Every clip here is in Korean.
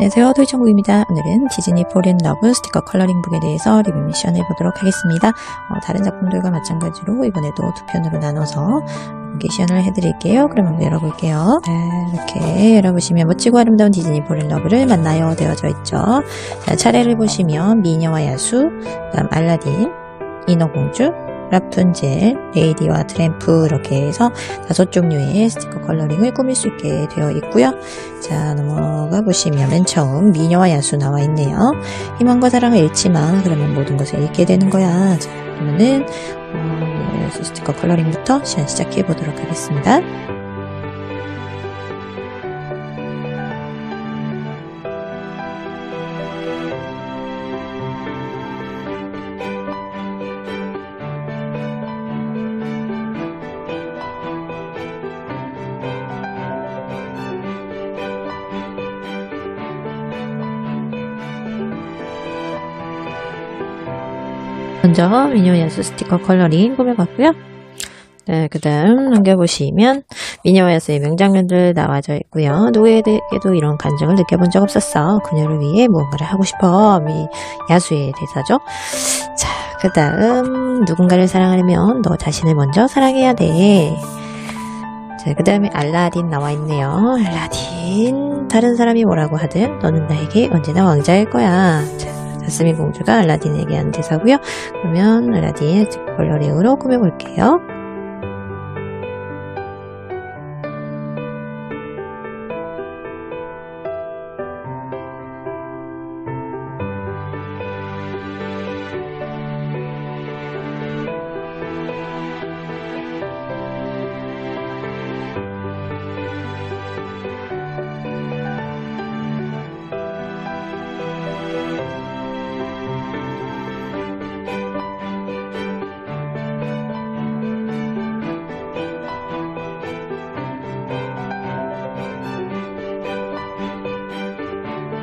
안녕하세요 토이천국입니다. 오늘은 디즈니 Fall in Love 스티커 컬러링북에 대해서 리뷰 미션 해보도록 하겠습니다. 어, 다른 작품들과 마찬가지로 이번에도 두 편으로 나눠서 미션을 해드릴게요. 그럼 한번 열어볼게요. 네, 이렇게 열어보시면 멋지고 아름다운 디즈니 Fall in Love를 만나요. 되어져 있죠. 자, 차례를 보시면 미녀와 야수 그다음 알라딘 인어공주 라푼젤, 레이디와 트램프 이렇게 해서 다섯 종류의 스티커 컬러링을 꾸밀 수 있게 되어 있고요. 자 넘어가 보시면 맨 처음 미녀와 야수 나와 있네요. 희망과 사랑을 잃지만 그러면 모든 것을 잃게 되는 거야. 자 그러면은 어, 야수 스티커 컬러링부터 시작해 보도록 하겠습니다. 먼저 미니어 야수 스티커 컬러링 꾸며봤고요. 네, 그 다음 넘겨보시면 미녀와 야수의 명장면들 나와져 있고요. 누구에게도 이런 감정을 느껴본 적 없었어. 그녀를 위해 무언가를 하고 싶어. 미 야수의 대사죠. 자, 그 다음 누군가를 사랑하려면 너 자신을 먼저 사랑해야 돼. 자, 그 다음에 알라딘 나와 있네요. 알라딘 다른 사람이 뭐라고 하든 너는 나에게 언제나 왕자일 거야. 자, 자스민 공주가 알라딘에게 한 대사고요. 그러면 알라딘의 컬러링으로 꾸며볼게요.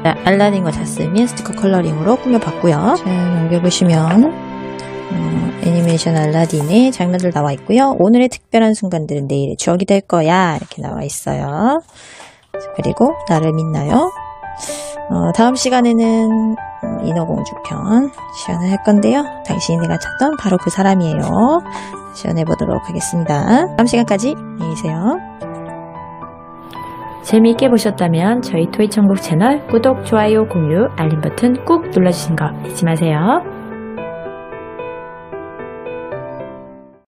알라딘과 자스민 스티커 컬러링으로 꾸며봤고요. 자, 넘겨보시면 어, 애니메이션 알라딘의 장면들 나와 있고요. 오늘의 특별한 순간들은 내일의 추억이 될 거야 이렇게 나와 있어요. 그리고 나를 믿나요? 어, 다음 시간에는 어, 인어공주 편 시연을 할 건데요. 당신이 내가 찾던 바로 그 사람이에요. 시연해 보도록 하겠습니다. 다음 시간까지 안녕히 계세요. 재미있게 보셨다면 저희 토이천국 채널 구독, 좋아요, 공유, 알림 버튼 꾹 눌러주신 거 잊지 마세요.